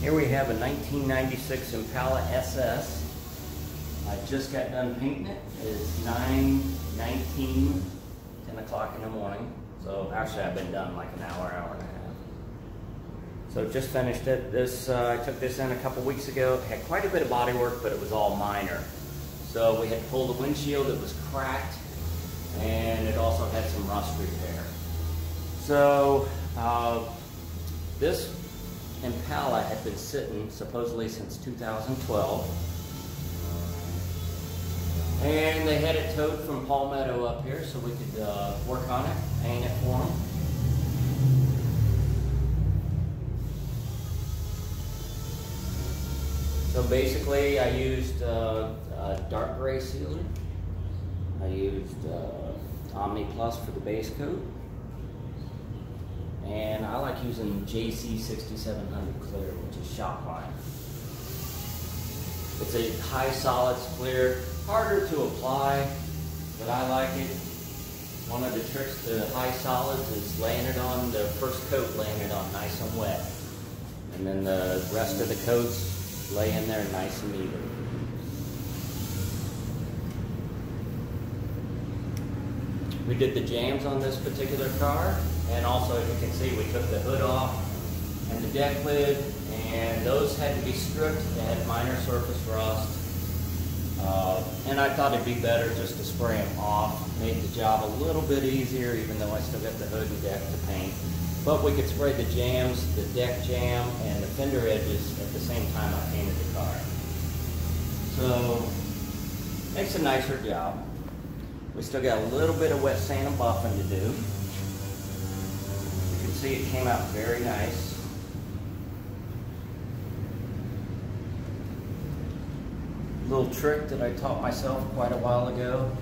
Here we have a 1996 Impala SS. I just got done painting it. It's 9, 19, 10 o'clock in the morning. So actually I've been done like an hour, hour and a half. So just finished it. This uh, I took this in a couple weeks ago. It had quite a bit of body work, but it was all minor. So we had to pull the windshield. It was cracked, and it also had some rust repair. So uh, this Impala had been sitting supposedly since 2012. And they had it towed from Palmetto up here so we could uh, work on it, paint it for them. So basically I used uh, a dark gray sealer. I used uh, Omni Plus for the base coat. And I like using JC6700 clear, which is Shopline. It's a high solids clear, harder to apply, but I like it. One of the tricks to high solids is laying it on the first coat, laying it on nice and wet. And then the rest of the coats lay in there nice and even. We did the jams on this particular car, and also as you can see, we took the hood off and the deck lid, and those had to be stripped. They had minor surface rust. Uh, and I thought it'd be better just to spray them off. Made the job a little bit easier, even though I still got the hood and deck to paint. But we could spray the jams, the deck jam, and the fender edges at the same time I painted the car. So, makes a nicer job. We still got a little bit of wet sand and buffing to do. See it came out very nice. Little trick that I taught myself quite a while ago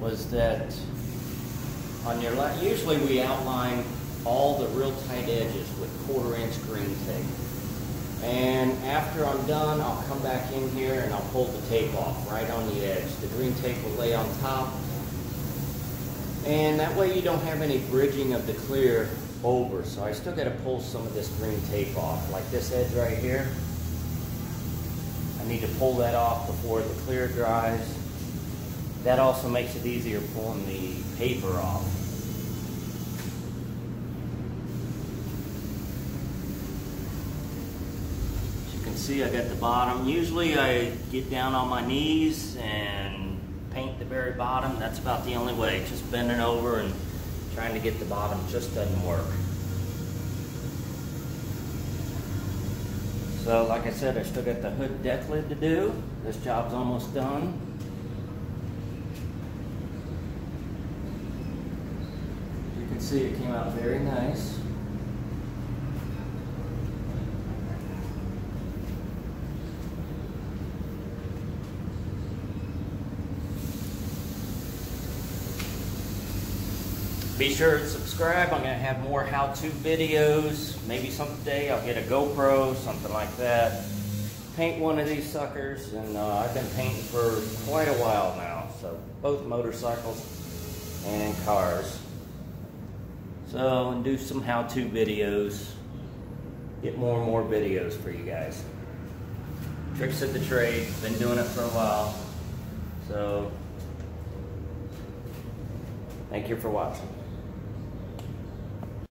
was that on your left, usually we outline all the real tight edges with quarter inch green tape. And after I'm done, I'll come back in here and I'll pull the tape off right on the edge. The green tape will lay on top. And that way you don't have any bridging of the clear over. So I still got to pull some of this green tape off, like this edge right here. I need to pull that off before the clear dries. That also makes it easier pulling the paper off. As you can see I got the bottom. Usually I get down on my knees and paint the very bottom. That's about the only way. Just bending over and trying to get the bottom just doesn't work. So like I said, I still got the hood deck lid to do. This job's almost done. You can see it came out very nice. Be sure to subscribe. I'm going to have more how-to videos. Maybe someday I'll get a GoPro, something like that. Paint one of these suckers, and uh, I've been painting for quite a while now. So both motorcycles and cars. So, and do some how-to videos. Get more and more videos for you guys. Tricks of the trade. Been doing it for a while. So, thank you for watching.